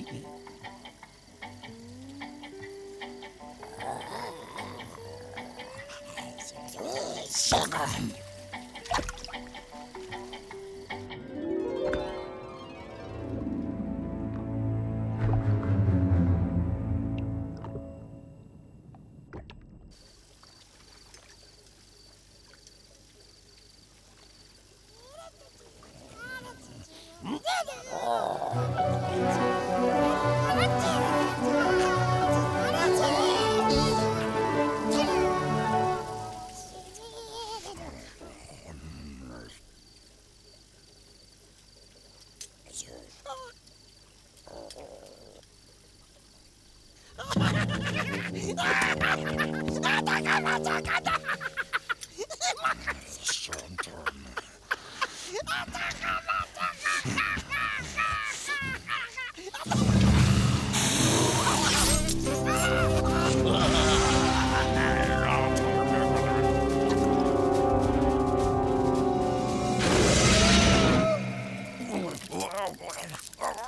Second. Shantan.